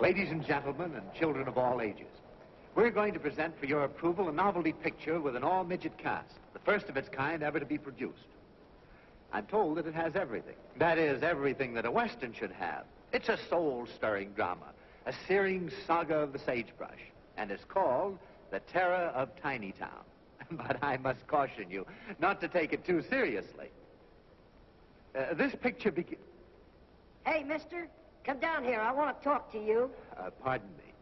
Ladies and gentlemen, and children of all ages, we're going to present for your approval a novelty picture with an all-midget cast, the first of its kind ever to be produced. I'm told that it has everything. That is, everything that a Western should have. It's a soul-stirring drama, a searing saga of the sagebrush, and it's called The Terror of Tiny Town. but I must caution you not to take it too seriously. Uh, this picture begins... Hey, mister, come down here. I want to talk to you. Uh, pardon me.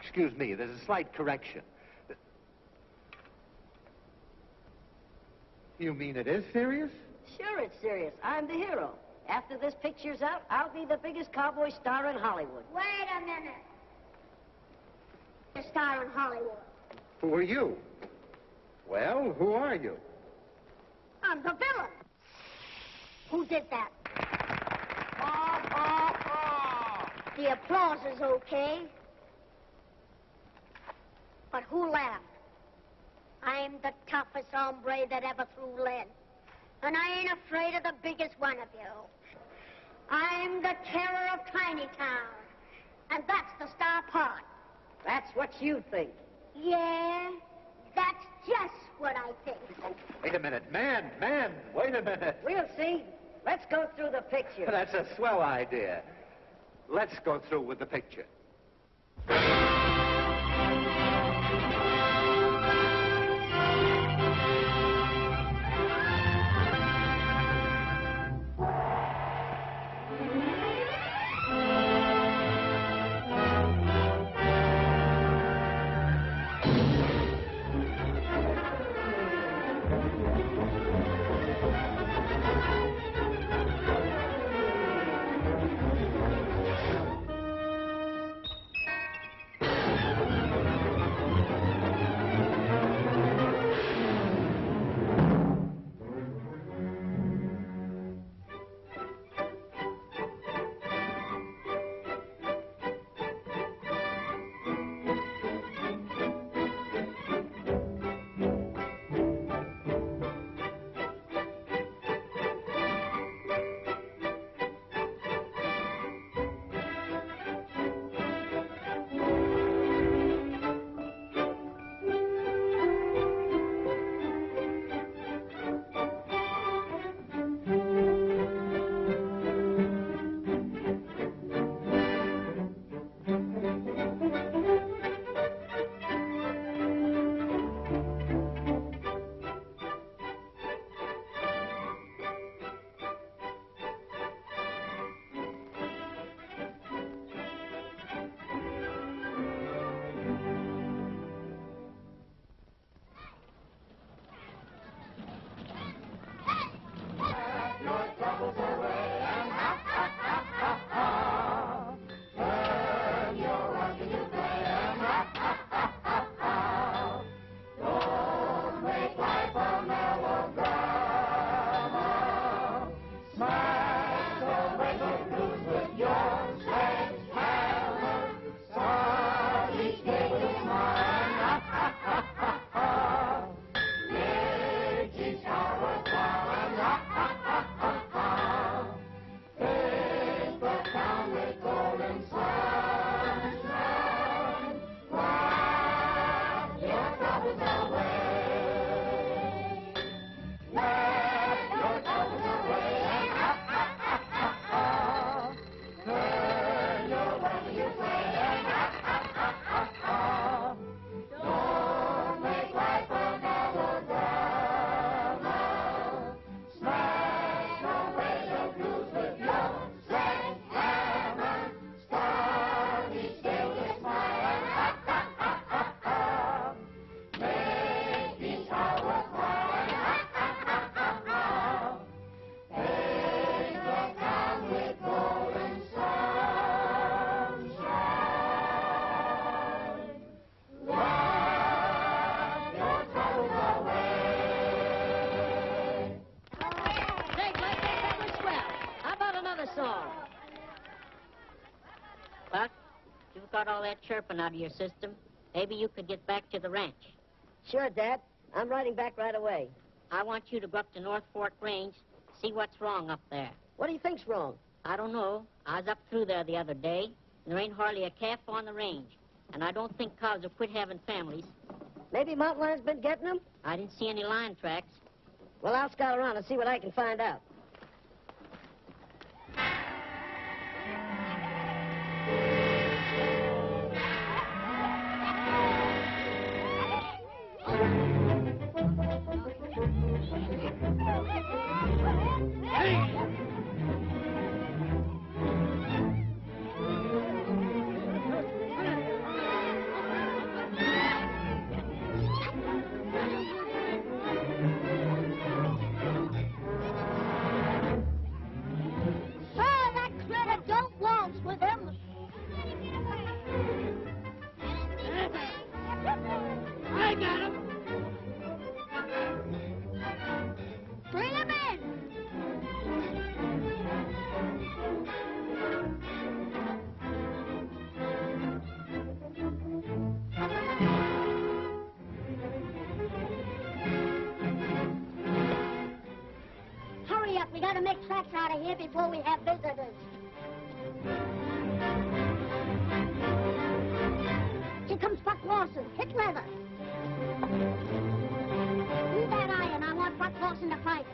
Excuse me, there's a slight correction. You mean it is serious? Sure, it's serious. I'm the hero. After this picture's out, I'll be the biggest cowboy star in Hollywood. Wait a minute. A star in Hollywood. Who are you? Well, who are you? I'm the villain. Who did that? Oh, oh, oh! The applause is okay. But who laughed? I'm the toughest hombre that ever threw lead. And I ain't afraid of the biggest one of you. I'm the terror of Tiny Town. And that's the star part. That's what you think. Yeah, that's just what I think. Wait a minute. Man, man, wait a minute. We'll see. Let's go through the picture. That's a swell idea. Let's go through with the picture. Chirping out of your system. Maybe you could get back to the ranch. Sure, Dad. I'm riding back right away. I want you to go up to North Fork Range, see what's wrong up there. What do you think's wrong? I don't know. I was up through there the other day, and there ain't hardly a calf on the range. And I don't think cows will quit having families. Maybe mountain lion's been getting them? I didn't see any lion tracks. Well, I'll scout around and see what I can find out. Tracks out of here before we have visitors. Here comes Buck Lawson. Hit leather. Leave that iron. I want Buck Lawson to fight.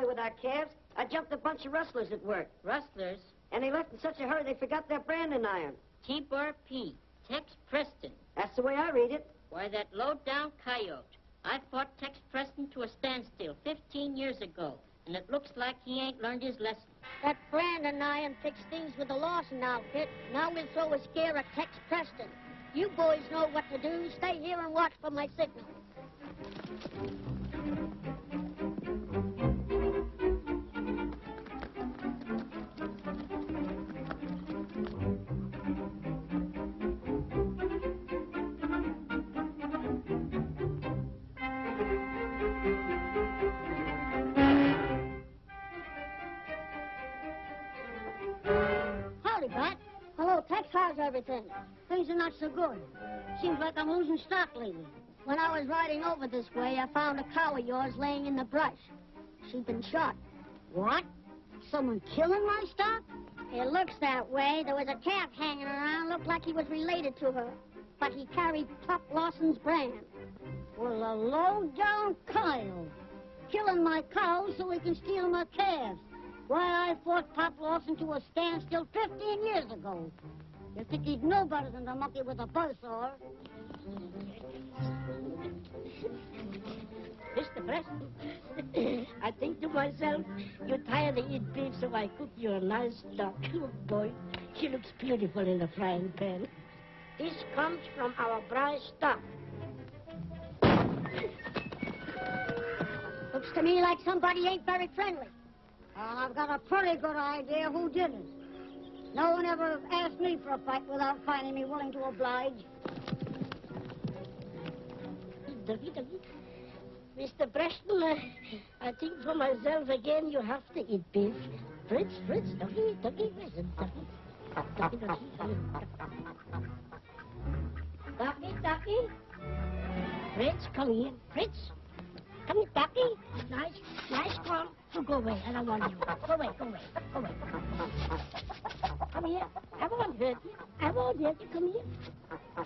Away with our calves. I jumped a bunch of rustlers at work, Rustlers, and they left in such a hurry they forgot their branding iron. T-Bar-P, Tex Preston. That's the way I read it. Why, that low-down coyote. I fought Tex Preston to a standstill 15 years ago, and it looks like he ain't learned his lesson. That branding iron fixed things with the Lawson outfit. Now we'll throw a scare at Tex Preston. You boys know what to do. Stay here and watch for my signal. How's everything? Things are not so good. Seems like I'm losing stock lately. When I was riding over this way, I found a cow of yours laying in the brush. She'd been shot. What? Someone killing my stock? It looks that way. There was a calf hanging around. Looked like he was related to her. But he carried Pop Lawson's brand. Well, a low-down Kyle. Killing my cows so he can steal my calves. Why, I fought Pop Lawson to a standstill 15 years ago. You think he'd know better than the monkey with a buzzsaw? Mr. Preston, I think to myself, you're tired of eating beef, so I cook you a nice duck. Look, boy, she looks beautiful in the frying pan. This comes from our prize stock. Looks to me like somebody ain't very friendly. And I've got a pretty good idea who did it. No one ever asked me for a fight without finding me willing to oblige. Mr. Preston, uh, I think for myself again you have to eat beef. Fritz, Fritz, ducky, listen, ducky. Ducky, ducky, ducky, ducky. Fritz, come here. Fritz, come here, ducky. Nice, nice call. So go away, I don't want you. Go away, go away, go away. Come here. I won't hurt you. I won't hurt you. Come here.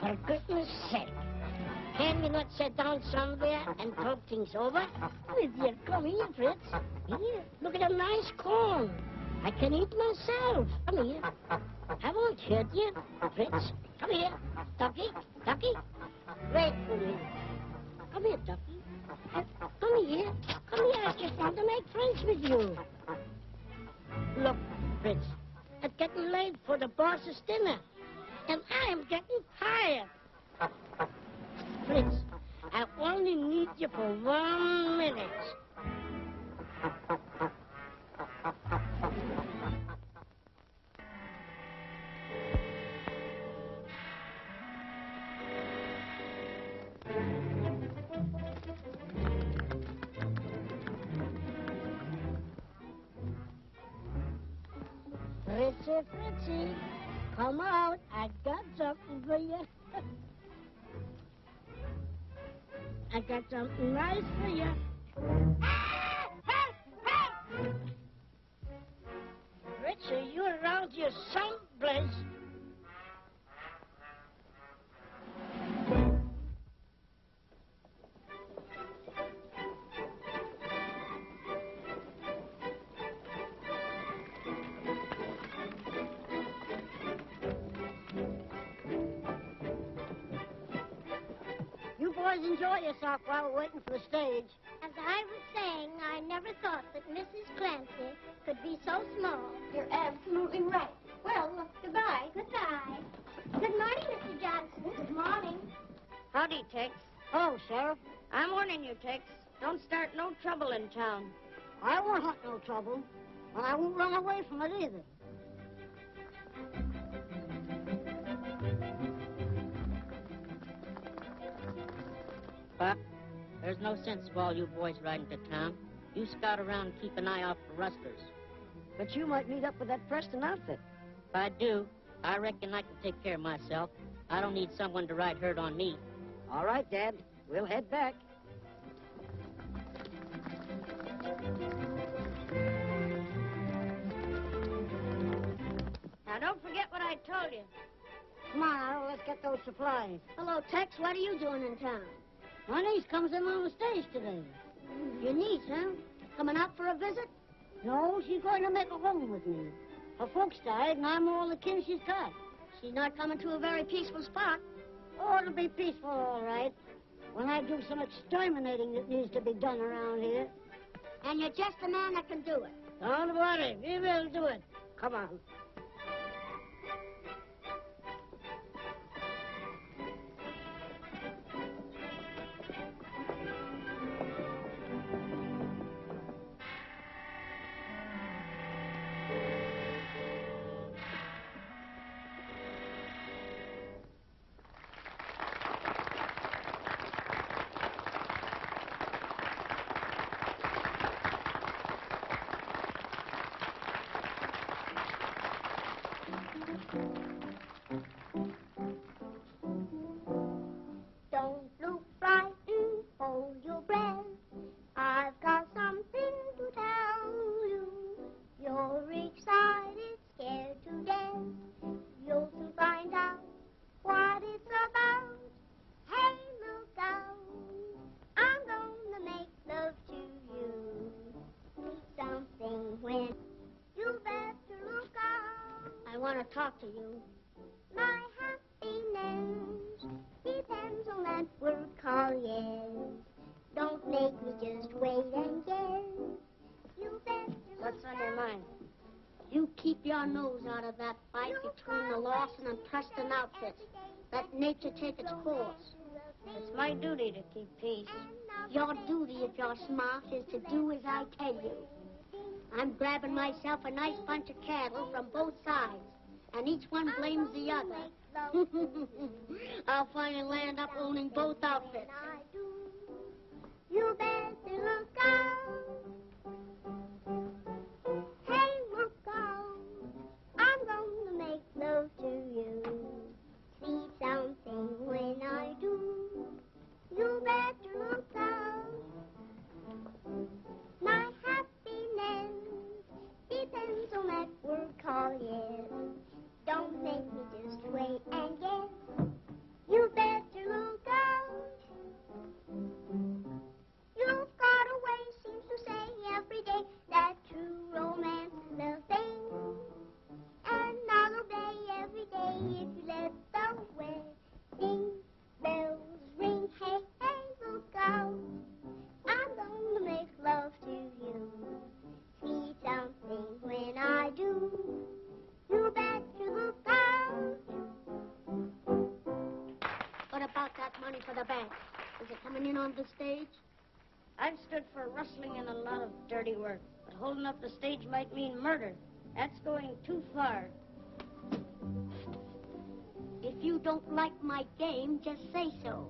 For goodness sake. Can we not sit down somewhere and talk things over? Oh, dear, come here, Fritz. Here, look at a nice corn. I can eat myself. Come here. I won't hurt you, Fritz. Come here. Ducky, Ducky. Wait for me. Come here, Ducky. Come here. Come here. I just want to make friends with you. Look, Fritz. It's getting late for the boss's dinner. And I am getting tired. Fritz, I only need you for one minute. Fritzy, come out. I got something for you. I got something nice for you. Fritzy, you around here someplace. You boys enjoy yourself while we're waiting for the stage. As I was saying, I never thought that Mrs. Clancy could be so small. You're absolutely right. Well, goodbye. Goodbye. Good morning, Mr. Johnson. Good morning. Howdy, Tex. Oh, Sheriff, I'm warning you, Tex. Don't start no trouble in town. I won't hunt no trouble, and I won't run away from it either. Pop, there's no sense of all you boys riding to town. You scout around and keep an eye out for rustlers. But you might meet up with that Preston outfit. If I do, I reckon I can take care of myself. I don't need someone to ride herd on me. All right, Dad. We'll head back. Now, don't forget what I told you. Come on, Harold, let's get those supplies. Hello, Tex. What are you doing in town? My niece comes in on the stage today. Your niece, huh? Coming out for a visit? No, she's going to make a home with me. Her folks died, and I'm all the kin she's got. She's not coming to a very peaceful spot. Oh, it'll be peaceful, all right. When I do some exterminating that needs to be done around here. And you're just the man that can do it. Don't worry, we will do it. Come on. Want to talk to you. My happiness depends on that word called yes. Don't make me just wait and guess. You better What's on your mind? You keep your nose out of that fight between the Lawson and Preston outfits. Let nature take its course. It's my duty to keep peace. Your duty, if you're smart, is to do as I tell you. I'm grabbing myself a nice bunch of cattle from both sides, and each one blames the other. I'll finally land up owning both outfits. You better look out. Hey, look out. I'm gonna make love to you. See something when I do. You better look out. My happiness depends on that word called yes. Don't make me just wait and guess. You better look out. You've got a way, seems to say every day, that true romance the thing. And I'll obey every day if you let the wedding bells ring. Hey, hey, look out. I'm gonna make love to you. See something when I do. You better look out. What about that money for the bank? Is it coming in on the stage? I've stood for rustling and a lot of dirty work, but holding up the stage might mean murder. That's going too far. If you don't like my game, just say so.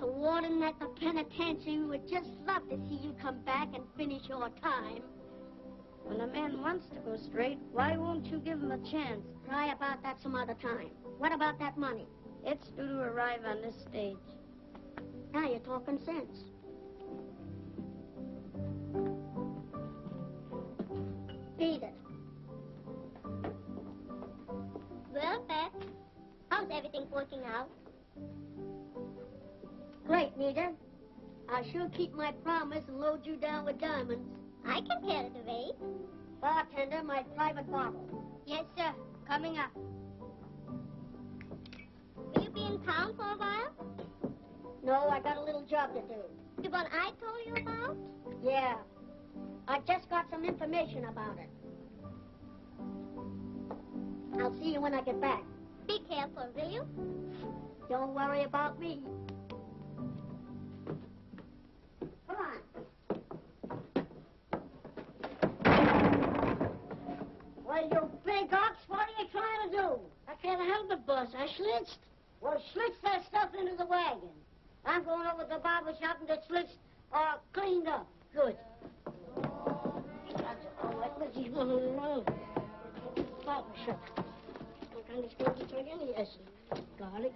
The warden at the penitentiary would just love to see you come back and finish your time. When a man wants to go straight, why won't you give him a chance? Cry about that some other time. What about that money? It's due to arrive on this stage. Now you're talking sense. Beat it. Well, Beth, how's everything working out? Great, Nita. I'll sure keep my promise and load you down with diamonds. I can carry the weight. Bartender, my private bottle. Yes, sir. Coming up. Will you be in town for a while? No, I got a little job to do. The one I told you about? Yeah. I just got some information about it. I'll see you when I get back. Be careful, will you? Don't worry about me. Come on. Well, you big ox, what are you trying to do? I can't help it, boss. I schlitzed. Well, schlitz that stuff into the wagon. I'm going over to the barber shop and get schlitz uh, cleaned up. Good. Oh, let me see one alone. Barber shop. I can't expect to take any essence. Garlic.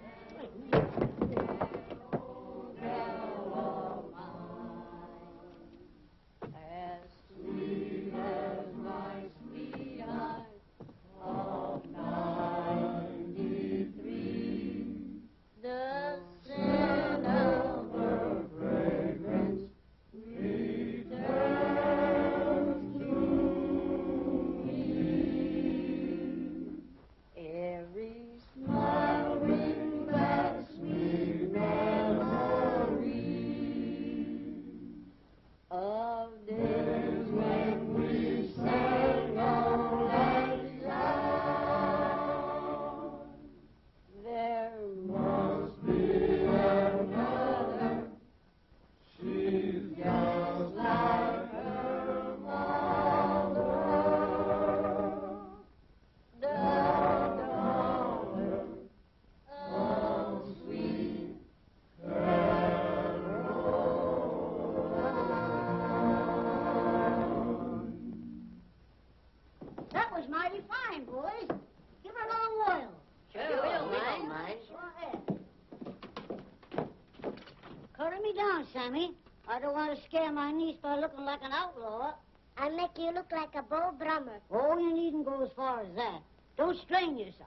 Sammy. I don't want to scare my niece by looking like an outlaw. I'll make you look like a bow drummer. Oh, you needn't go as far as that. Don't strain yourself.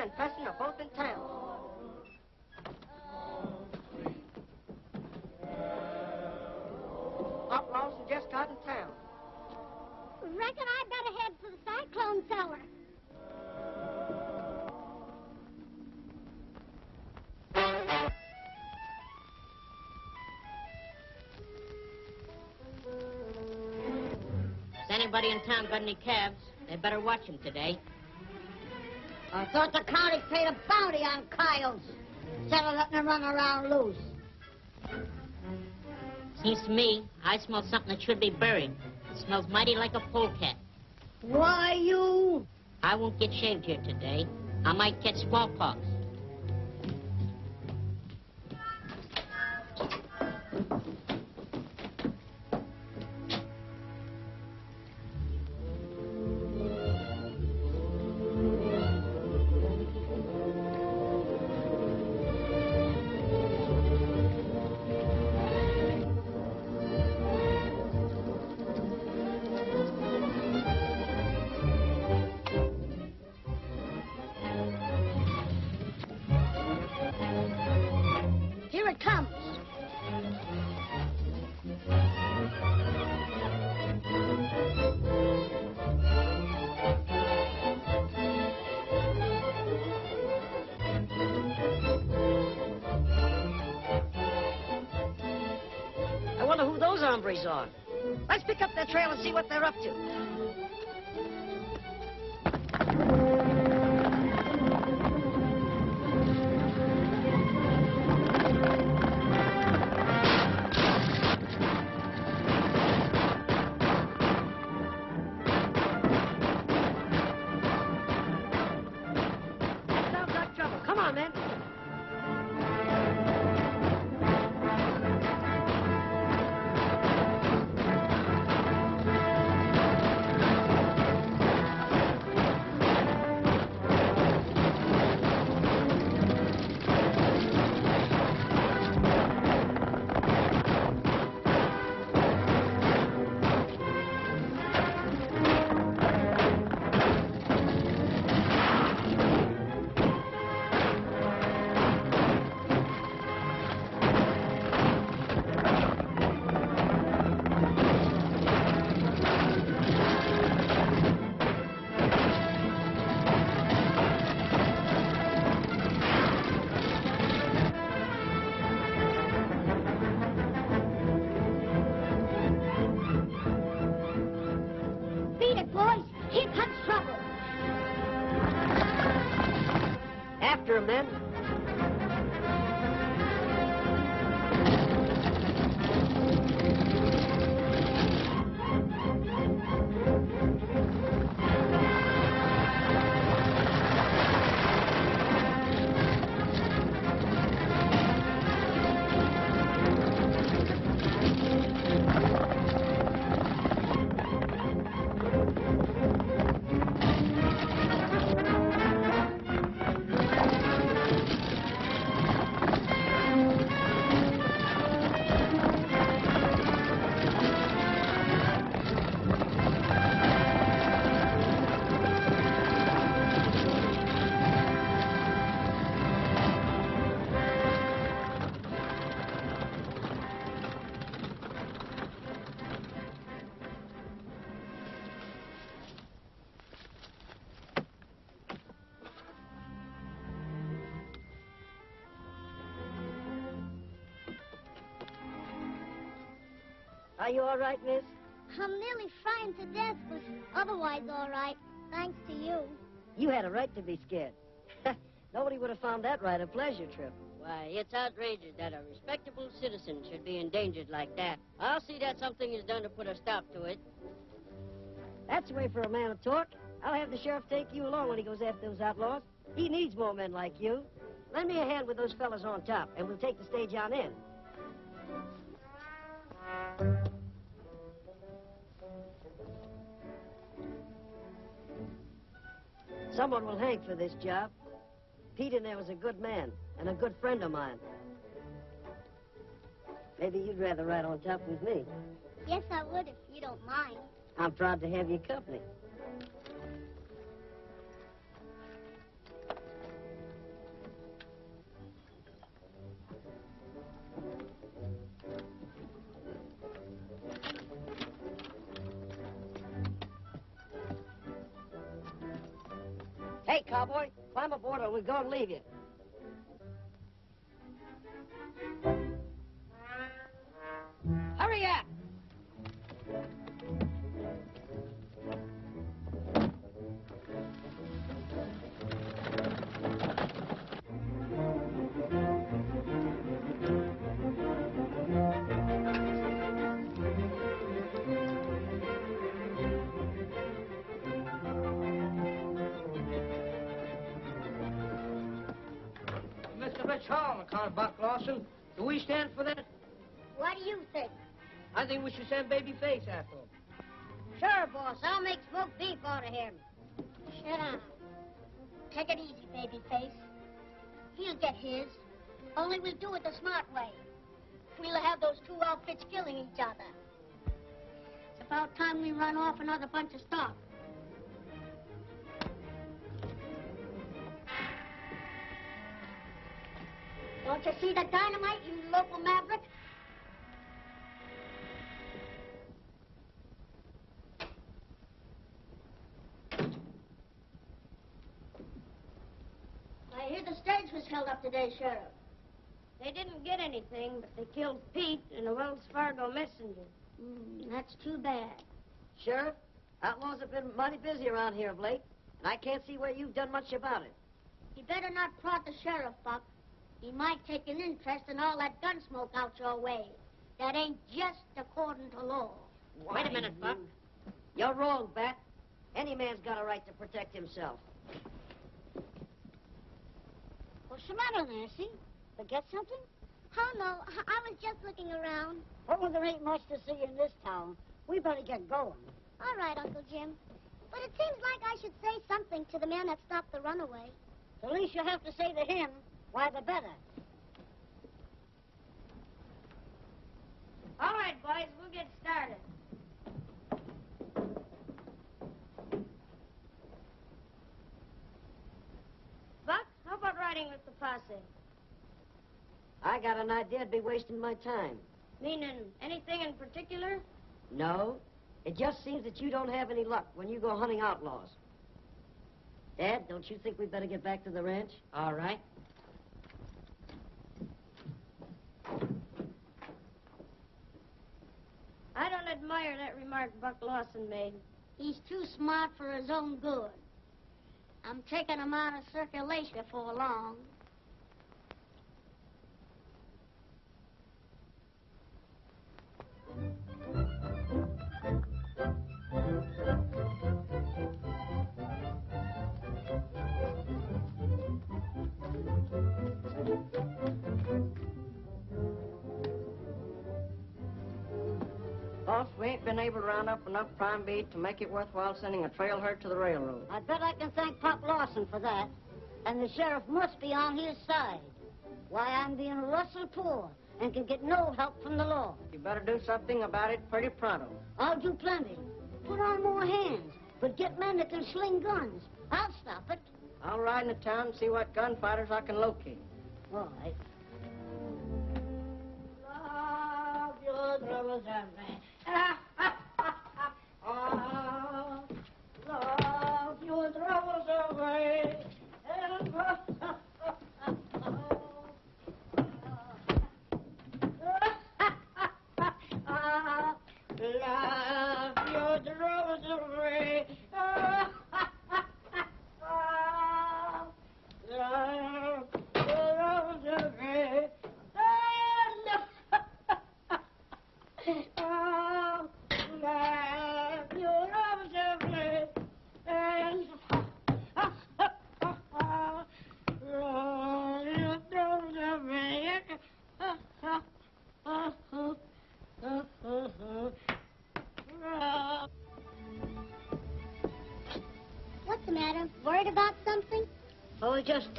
And Preston are both in town. Pop Lawson just got in town. Reckon I better head for the cyclone cellar. If anybody in town got any calves, they better watch watch 'em today. I thought the county paid a bounty on coyotes instead of letting them run around loose. Seems to me I smell something that should be buried. It smells mighty like a polecat. Why, you... I won't get shaved here today. I might catch smallpox. Are you all right, miss? I'm nearly frightened to death, but otherwise all right. Thanks to you. You had a right to be scared. Nobody would have found that right a pleasure trip. Why, it's outrageous that a respectable citizen should be endangered like that. I'll see that something is done to put a stop to it. That's the way for a man to talk. I'll have the sheriff take you along when he goes after those outlaws. He needs more men like you. Lend me a hand with those fellas on top, and we'll take the stage on in. Someone will hang for this job. Pete in there was a good man and a good friend of mine. Maybe you'd rather ride on top with me. Yes, I would if you don't mind. I'm proud to have your company. Cowboy, climb aboard or we're going to leave you. Hurry up! Account of Buck Lawson. Do we stand for that? What do you think? I think we should send Babyface after him. Sure, boss. I'll make smoked beef out of him. Shut up. Take it easy, babyface. He'll get his. Only we'll do it the smart way. We'll have those two outfits killing each other. It's about time we run off another bunch of stock. Don't you see the dynamite, you local maverick? I hear the stage was held up today, Sheriff. They didn't get anything, but they killed Pete and the Wells Fargo messenger. Mm, that's too bad. Sheriff, outlaws have been mighty busy around here of late, and I can't see where you've done much about it. You better not prod the sheriff, Buck. He might take an interest in all that gun smoke out your way. That ain't just according to law. Wait a minute, Buck. You're wrong, Bat. Any man's got a right to protect himself. What's the matter, Nancy? Forget something? Oh, no. I I was just looking around. Oh, well, there ain't much to see in this town. We better get going. All right, Uncle Jim. But it seems like I should say something to the man that stopped the runaway. The least you have to say to him, why the better. All right, boys, we'll get started. Buck, how about riding with the posse? I got an idea I'd be wasting my time. Meaning anything in particular? No. It just seems that you don't have any luck when you go hunting outlaws. Dad, don't you think we'd better get back to the ranch? All right. I don't admire that remark Buck Lawson made. He's too smart for his own good. I'm taking him out of circulation before long. Boss, we ain't been able to round up enough prime beef to make it worthwhile sending a trail herd to the railroad. I bet I can thank Pop Lawson for that. And the sheriff must be on his side. Why, I'm being rustled poor and can get no help from the law. You better do something about it pretty pronto. I'll do plenty. Put on more hands, but get men that can sling guns. I'll stop it. I'll ride into town and see what gunfighters I can locate. All right. Love your troubles and me. love your troubles away.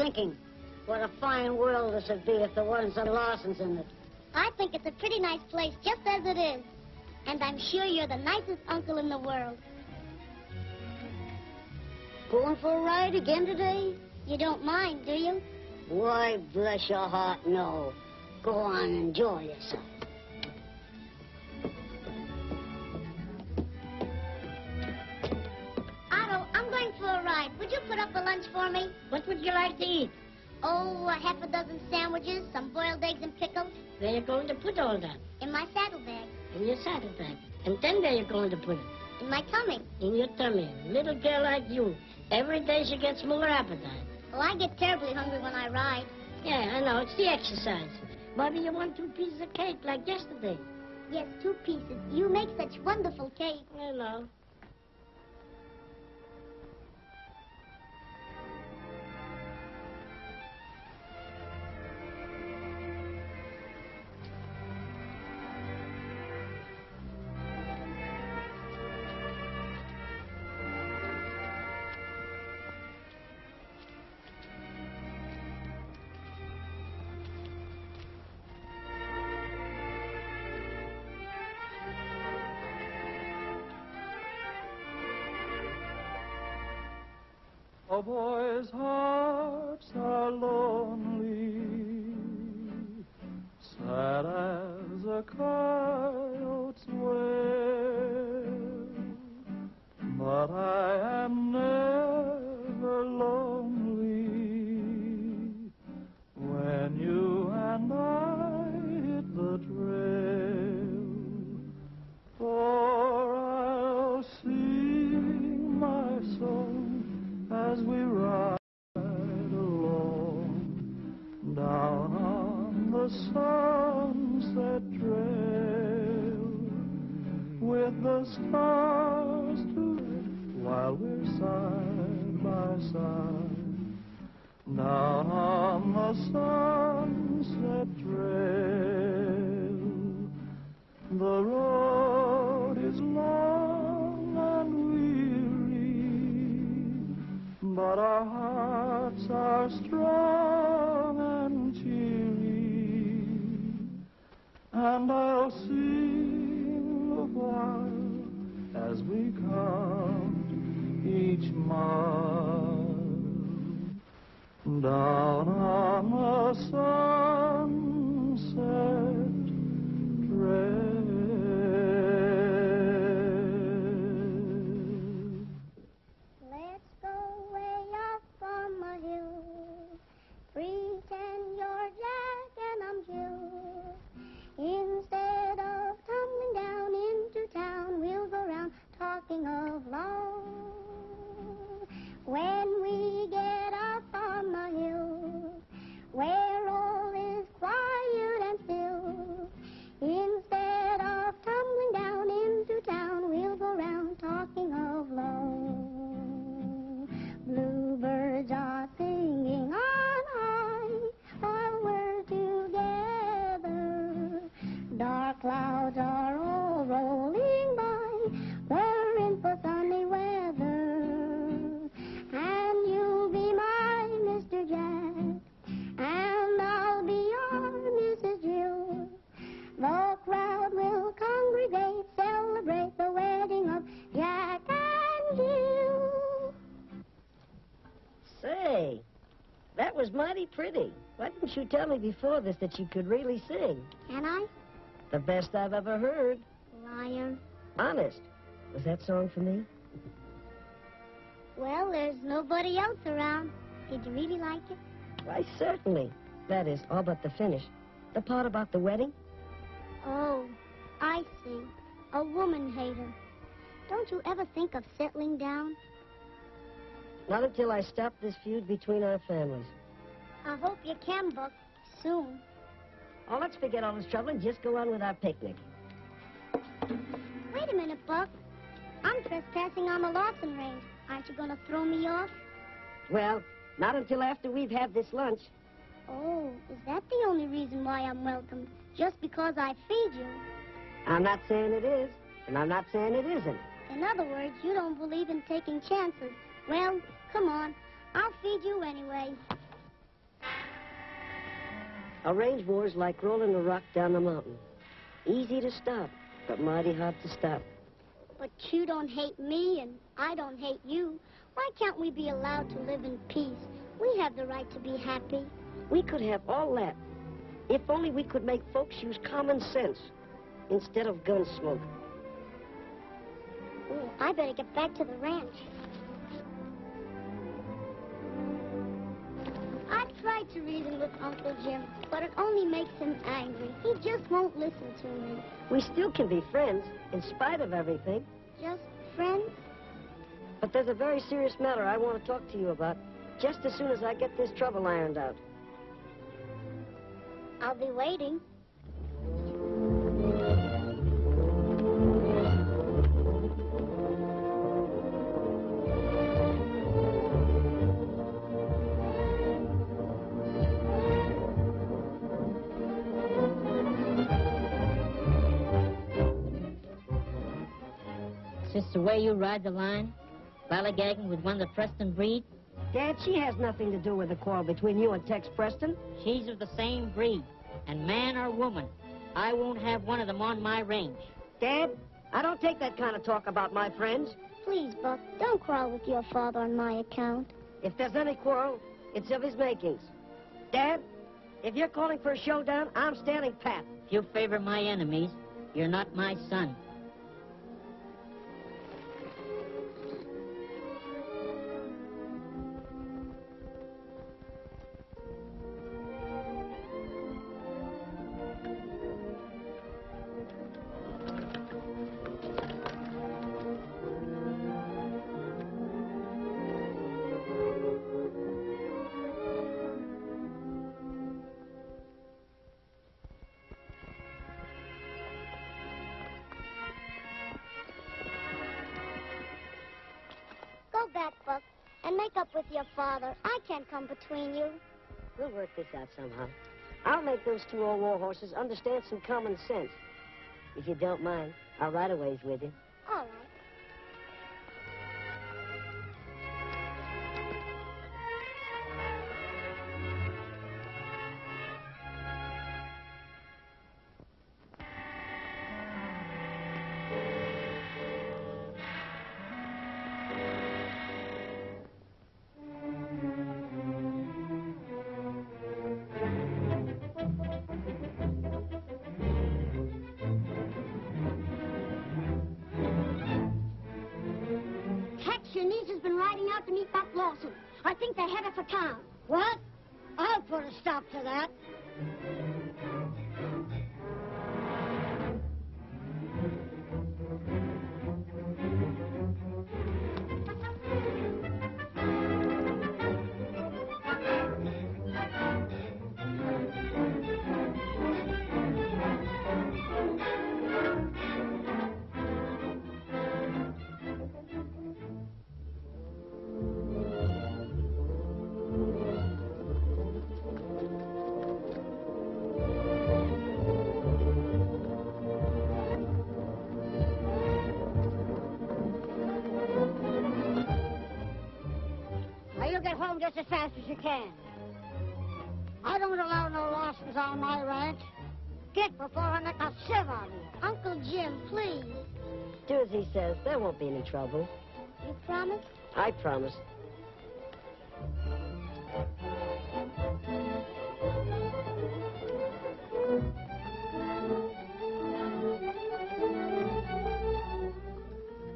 Thinking, what a fine world this would be if there wasn't some Lawsons in it. I think it's a pretty nice place just as it is. And I'm sure you're the nicest uncle in the world. Going for a ride again today? You don't mind, do you? Why, bless your heart, no. Go on, enjoy yourself. Oh, a half a dozen sandwiches, some boiled eggs and pickles Where you going to put all that? in my saddlebag, In your saddlebag. And then where you going to put it? in my tummy. In your tummy. Little girl like you. Every day she gets more appetite. Oh, I get terribly hungry when I ride. Yeah, I know. It's the exercise. Maybe you want two pieces of cake like yesterday. Yes, two pieces. You make such wonderful cake. I know. A boy's hearts are lonely, sad as a coyote's didn't you tell me before this that you could really sing? Can I? The best I've ever heard. Liar. Honest. Was that song for me? Well, there's nobody else around. Did you really like it? Why, certainly. That is, all but the finish. The part about the wedding? Oh, I see. A woman hater. Don't you ever think of settling down? Not until I stop this feud between our families. I hope you can, Buck, soon. Oh, let's forget all this trouble and just go on with our picnic. Wait a minute, Buck. I'm trespassing on the Lawson range. Aren't you going to throw me off? Well, not until after we've had this lunch. Oh, is that the only reason why I'm welcome? Just because I feed you? I'm not saying it is, and I'm not saying it isn't. In other words, you don't believe in taking chances. Well, come on. I'll feed you anyway. A range war is like rolling a rock down the mountain. Easy to stop, but mighty hard to stop. But you don't hate me, and I don't hate you. Why can't we be allowed to live in peace? We have the right to be happy. We could have all that. If only we could make folks use common sense instead of gun smoke. Ooh, I better get back to the ranch. Tried to reason with Uncle Jim, but it only makes him angry. He just won't listen to me. We still can be friends in spite of everything. Just friends? But there's a very serious matter I want to talk to you about just as soon as I get this trouble ironed out. I'll be waiting. The way you ride the line? Ballygagging with one of the Preston breed? Dad, she has nothing to do with the quarrel between you and Tex Preston. She's of the same breed. And man or woman, I won't have one of them on my range. Dad, I don't take that kind of talk about my friends. Please, Buck, don't quarrel with your father on my account. If there's any quarrel, it's of his makings. Dad, if you're calling for a showdown, I'm standing pat. If you favor my enemies, you're not my son. Can't come between you. We'll work this out somehow. I'll make those two old war horses understand some common sense. If you don't mind, I'll ride a ways with you. All right. You get home just as fast as you can. I don't allow no losses on my ranch. Get before I make a sieve on you. Uncle Jim, please. Do as he says. There won't be any trouble. You promise? I promise.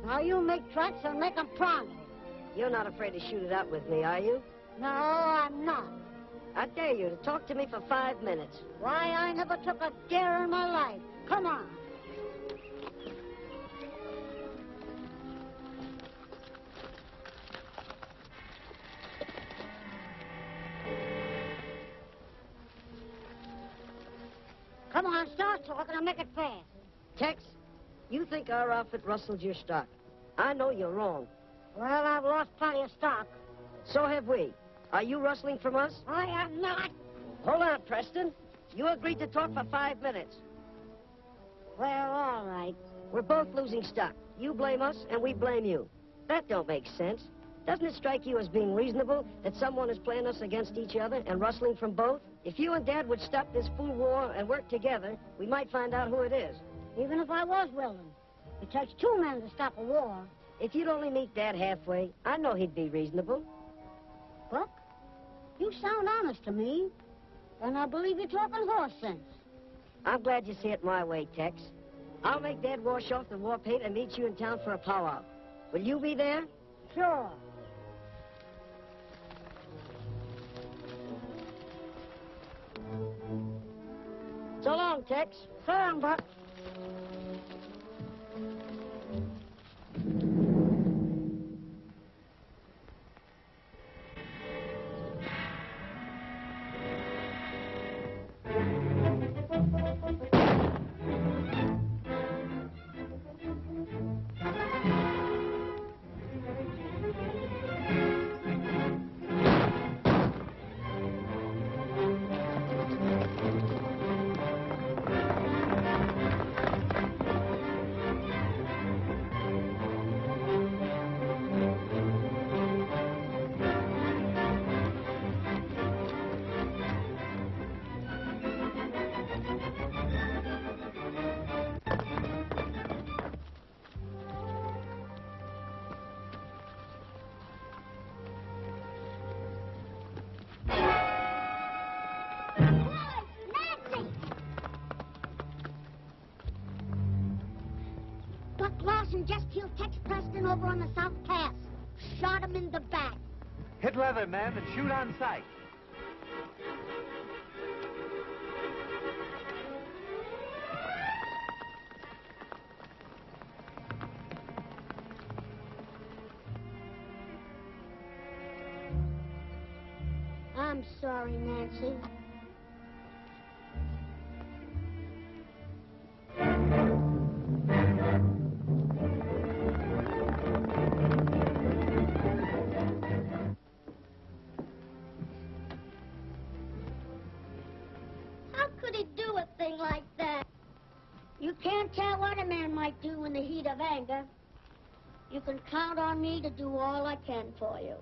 Now, you make tracks and make 'em promise. You're not afraid to shoot it out with me, are you? No, I'm not. I dare you to talk to me for five minutes. Why, I never took a dare in my life. Come on. Come on, start talking I'll make it fast. Tex, you think our outfit rustled your stock. I know you're wrong. Well, I've lost plenty of stock. So have we. Are you rustling from us? I am not. Hold on, Preston. You agreed to talk for five minutes. Well, all right. We're both losing stock. You blame us, and we blame you. That don't make sense. Doesn't it strike you as being reasonable that someone is playing us against each other and rustling from both? If you and Dad would stop this fool war and work together, we might find out who it is. Even if I was willing. It takes two men to stop a war. If you'd only meet Dad halfway, I know he'd be reasonable. Buck, you sound honest to me. And I believe you're talking horse sense. I'm glad you see it my way, Tex. I'll make Dad wash off the war paint and meet you in town for a powwow. Will you be there? Sure. So long, Tex. So long, Buck. over on the south pass. Shot him in the back. Hit leather, man, and shoot on sight. Ranga. You can count on me to do all I can for you.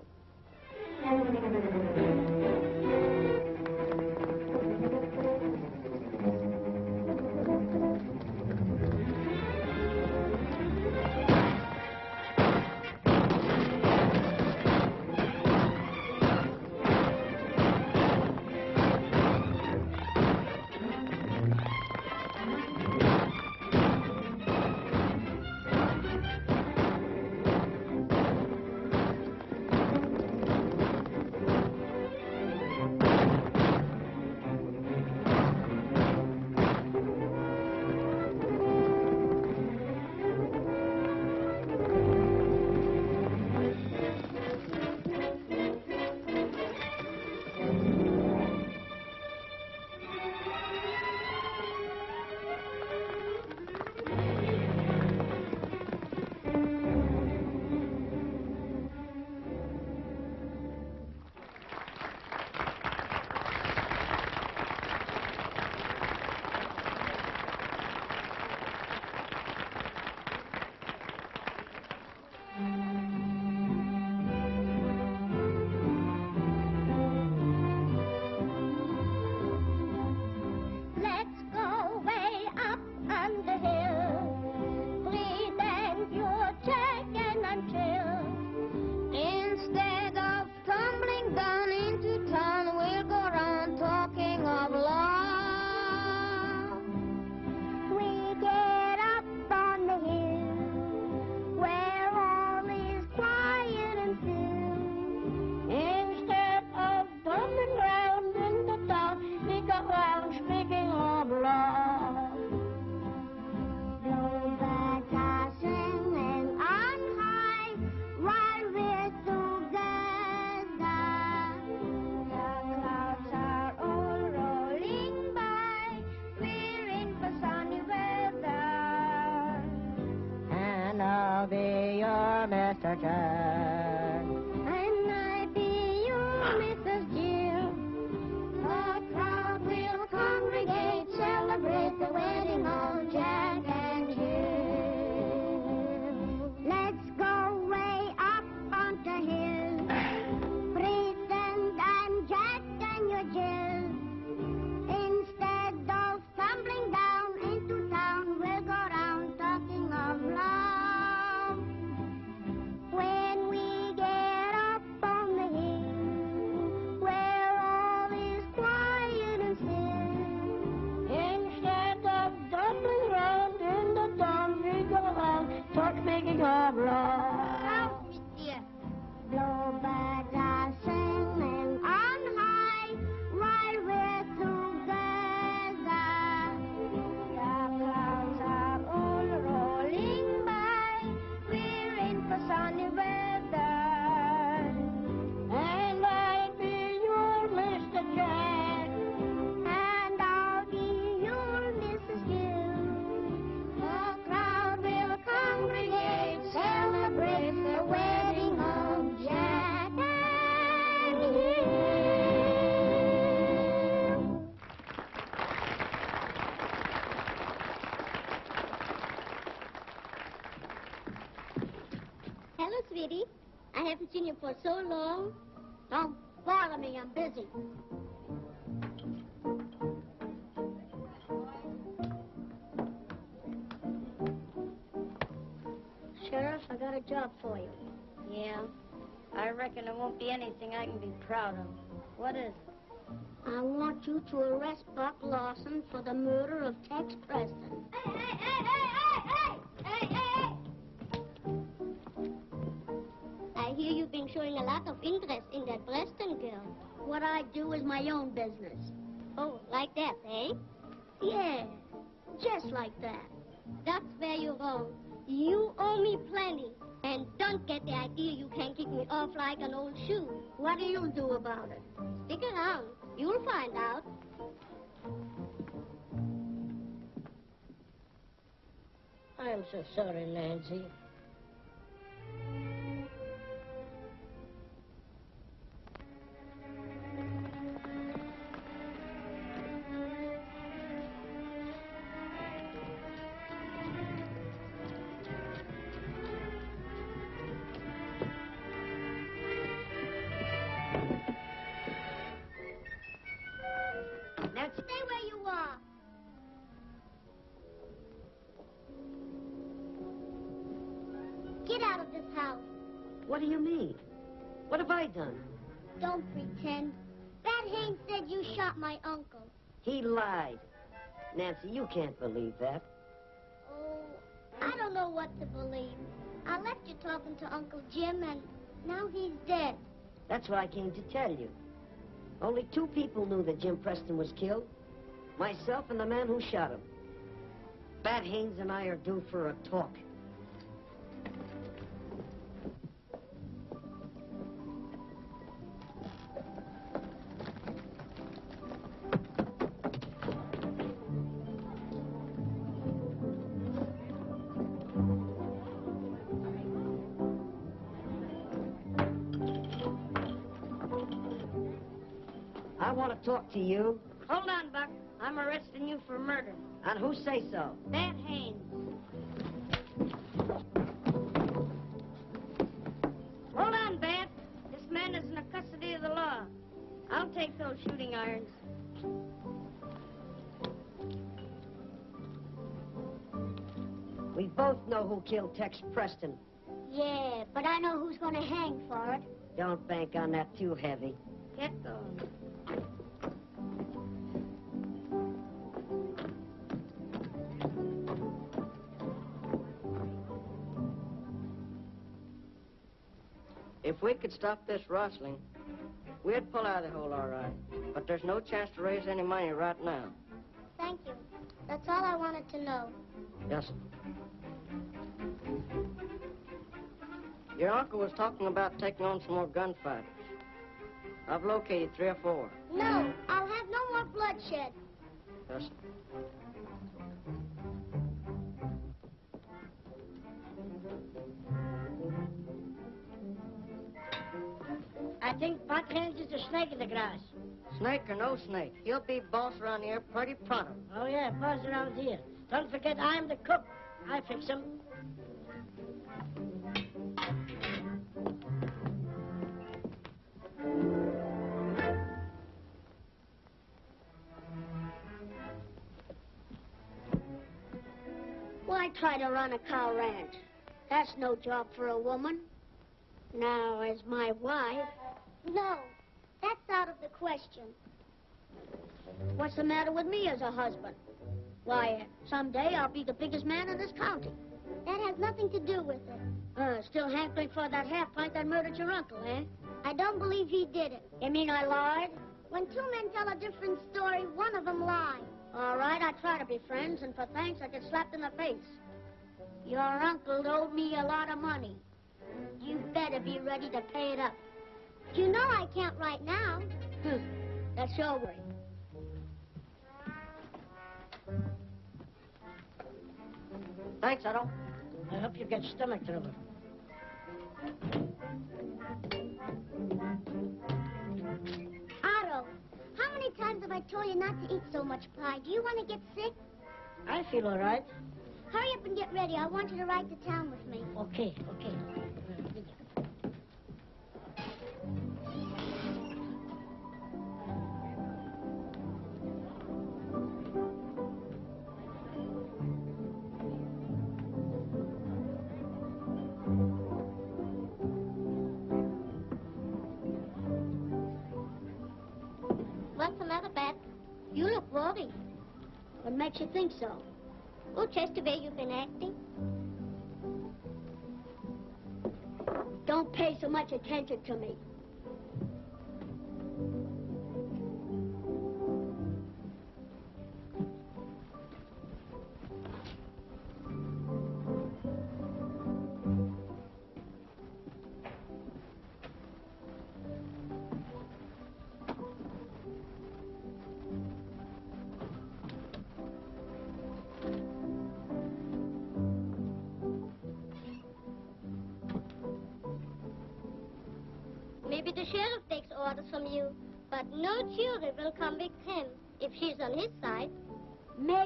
for so long. Don't bother me, I'm busy. Sheriff, I got a job for you. Yeah? I reckon there won't be anything I can be proud of. What is it? I want you to arrest Buck Lawson for the murder of Tex Preston. Showing a lot of interest in that Preston girl. What I do is my own business. Oh, like that, eh? Yeah, just like that. That's where you're wrong. You owe me plenty. And don't get the idea you can kick me off like an old shoe. What do you do about it? Stick around. You'll find out. I'm so sorry, Nancy. Nancy, you can't believe that. Oh, I don't know what to believe. I left you talking to Uncle Jim, and now he's dead. That's why I came to tell you. Only two people knew that Jim Preston was killed. Myself and the man who shot him. Bat Haynes and I are due for a talk. To you. Hold on, Buck. I'm arresting you for murder. And who say so? Bat Haynes. Hold on, Bat. This man is in the custody of the law. I'll take those shooting irons. We both know who killed Tex Preston. Yeah, but I know who's going to hang for it. Don't bank on that too heavy. Get going. We could stop this rustling, we'd pull out of the hole all right. But there's no chance to raise any money right now. Thank you. That's all I wanted to know. Yes. Your uncle was talking about taking on some more gunfighters. I've located three or four. No, I'll have no more bloodshed. Yes, think Buck Haynes is a snake in the grass. Snake or no snake, he'll be boss around here pretty pronto. Oh, yeah, boss around here. Don't forget I'm the cook. I fix him. Why try to run a cow ranch? That's no job for a woman. Now, as my wife, No, that's out of the question. what's the matter with me as a husband? Why, someday I'll be the biggest man in this county. That has nothing to do with it. Uh, still hankering for that half pint that murdered your uncle, eh? I don't believe he did it. You mean I lied? When two men tell a different story, one of them lies. All right, I try to be friends, and for thanks I get slapped in the face. Your uncle owed me a lot of money. You better be ready to pay it up. You know I can't right now. Hmm, that's your worry. Thanks, Otto. I hope you get stomach trouble. Otto, how many times have I told you not to eat so much pie? Do you want to get sick? I feel all right. Hurry up and get ready. I want you to ride to town with me. Okay, okay. Think so? Just the you've been acting. Don't pay so much attention to me.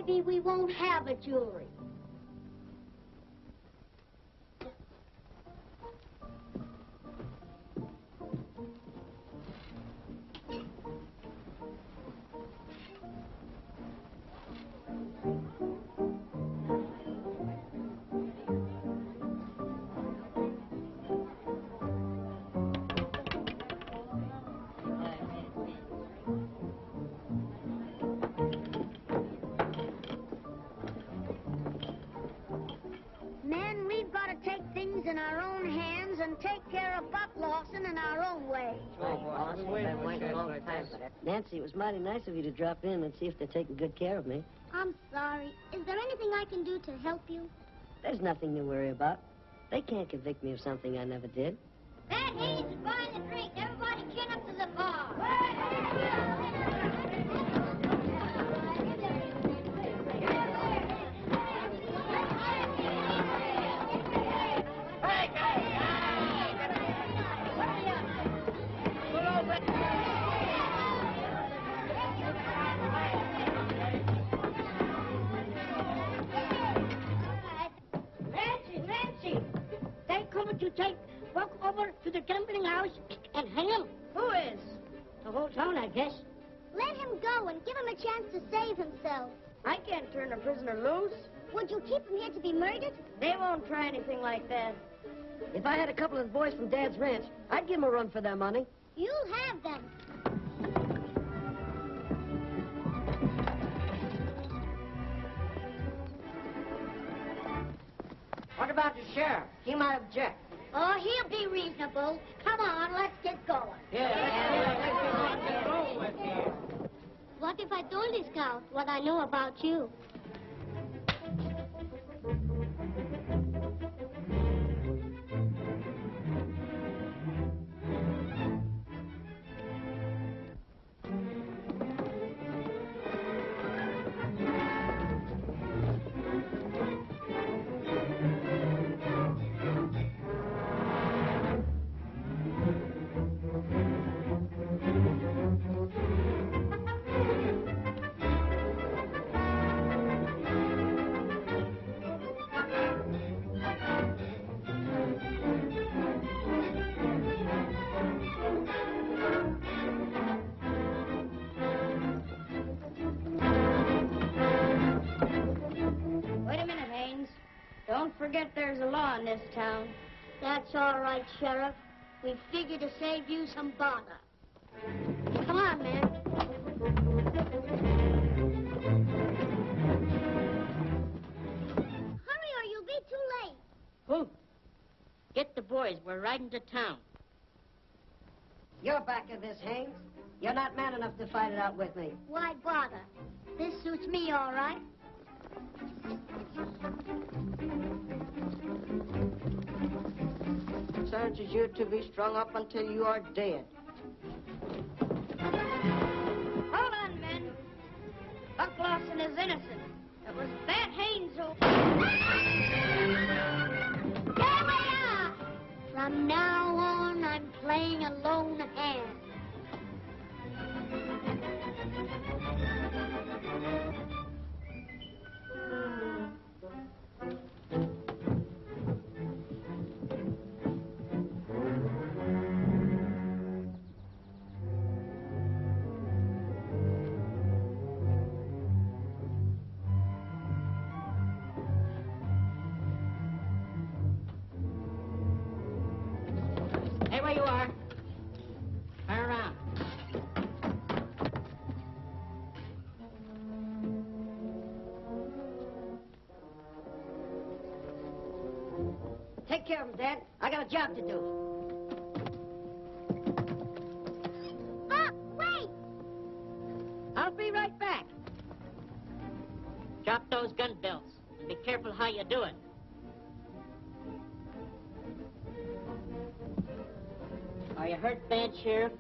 Maybe we won't have a jury. Lawson in our own way. Oh, boy, I've been waiting for a chance like this. Nancy, it was mighty nice of you to drop in and see if they're taking good care of me. I'm sorry. Is there anything I can do to help you? There's nothing to worry about. They can't convict me of something I never did. Bat Haynes is buying the drink. Everybody chin up to the bar. Coming take Buck over to the gambling house and hang him. Who is? The whole town, I guess. Let him go and give him a chance to save himself. I can't turn a prisoner loose. Would you keep him here to be murdered? They won't try anything like that. If I had a couple of the boys from Dad's ranch, I'd give them a run for their money. You'll have them. What about the sheriff? He might object. Oh, he'll be reasonable. Come on, let's get going. What if I told the scout what I know about you? There's a law in this town. That's all right, Sheriff. We figured to save you some bother. Come on, man. Hurry or you'll be too late. Who? Get the boys. We're riding to town. You're back of this, Haynes. You're not man enough to fight it out with me. Why bother? This suits me all right. Charges you to be strung up until you are dead. Hold on, men. Buck Lawson is innocent. It was Bat Haynes who... There we are! From now on, I'm playing a lone hand. うん Take care of him, Dad. I got a job to do. I'll be right back. Drop those gun belts and be careful how you do it. Are you hurt bad, Sheriff?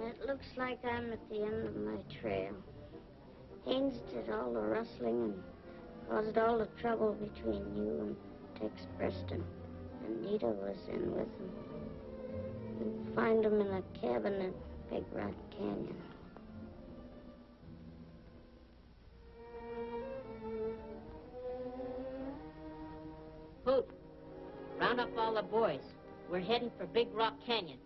It looks like I'm at the end of my trail. Haynes did all the rustling and caused all the trouble between you and Tex Preston. Anita was in with him. You find him in a cabin at Big Rock Canyon. Hoot, round up all the boys. We're heading for Big Rock Canyon.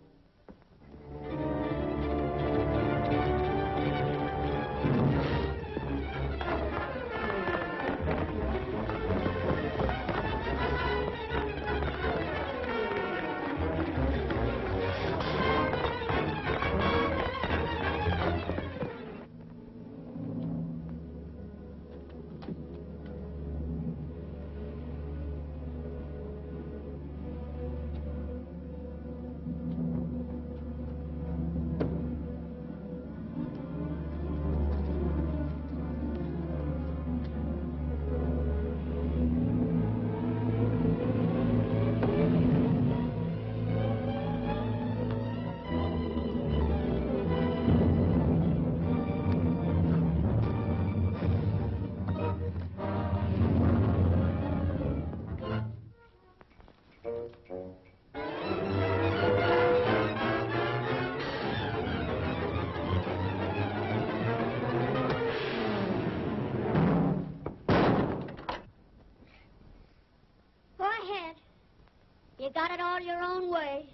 It all your own way.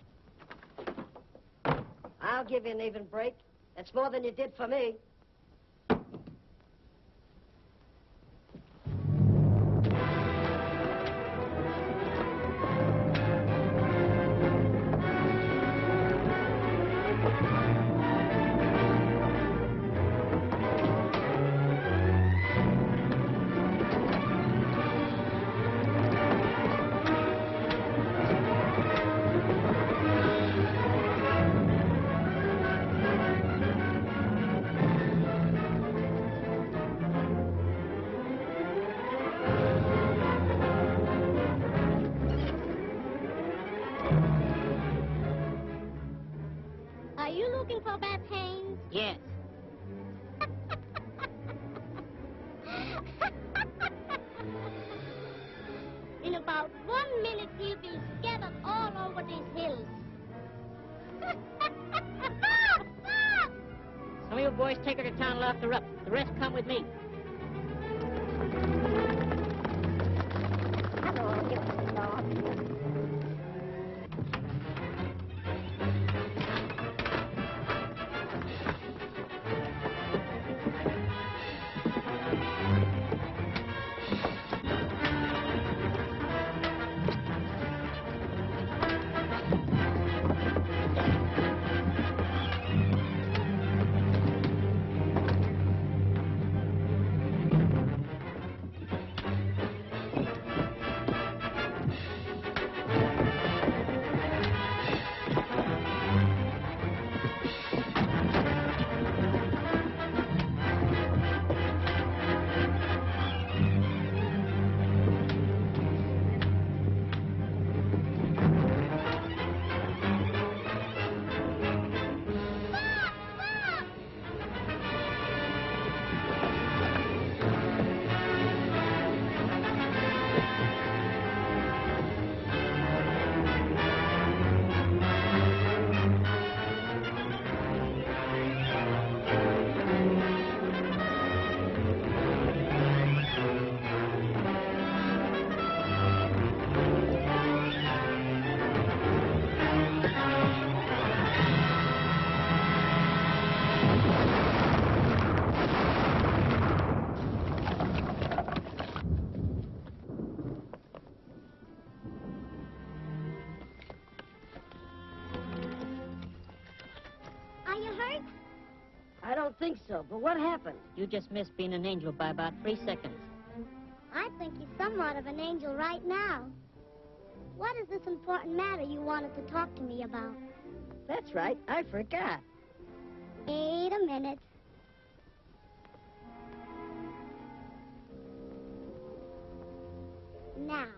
I'll give you an even break. That's more than you did for me. But what happened? You just missed being an angel by about three seconds. I think he's somewhat of an angel right now. What is this important matter you wanted to talk to me about? That's right, I forgot. Wait a minute. now.